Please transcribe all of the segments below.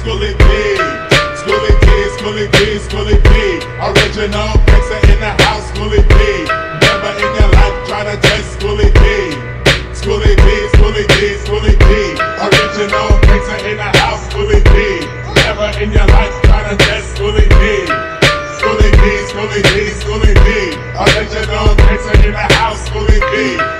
Schoolly D, Schoolly D, Schoolly D, Schoolly D. Original gangsta in the house, Schoolly D. Never in your life try to test Schoolly D. Schoolly D, Schoolly D, Schoolly D. Original gangsta in the house, Schoolly D. Never in your life try to test Schoolly D. Schoolly D, Schoolly D, Schoolly D. Original gangsta in the house, Schoolly D.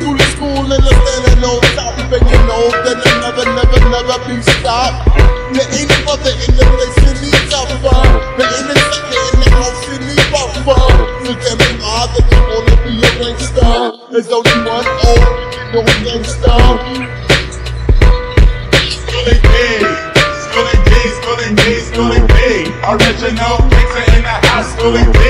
School is school and I'm standing on top. And you know that I never, never, never be stopped. There ain't mother in the place in the tougher. There ain't a sucker in the house in the buffer. So tell me why that you wanna be a gangster. There's only one old, you know gangster. Schoolly D, Schoolly D, Schoolly D, Schoolly D. Original gangsta in the house, Schoolly D.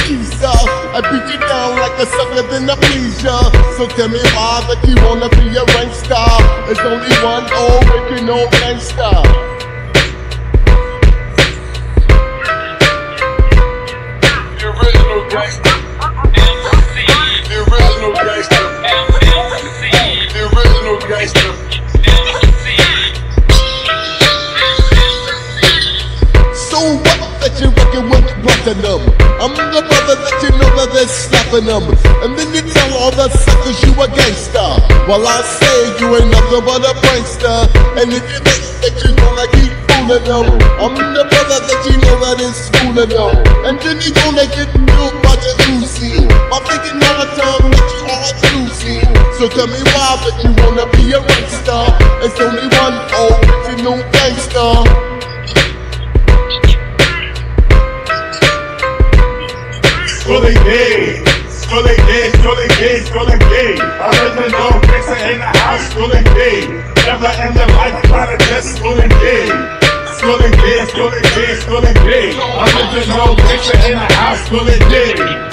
a sucker, then I please ya. So tell me why that you wanna be a gangster. There's only one original gangster. You they're slapping them. And then you tell all the suckers you a gangster. While I say you ain't nothing but a prankster. And if you think that you gonna keep fooling them, I'm the brother that you know that is fooling them. And then you gonna get new by the Uzi. I'm thinking all the time that you are juicy. So tell me why that you wanna be a gangster. It's only one original gangster. Schoolly D, Schoolly D, Schoolly D, Schoolly the Original gangsta in the house, Schoolly D. Never in the life try to test Schoolly D. Schoolly D, Schoolly D, Schoolly D. Original gangsta in the house, Schoolly D.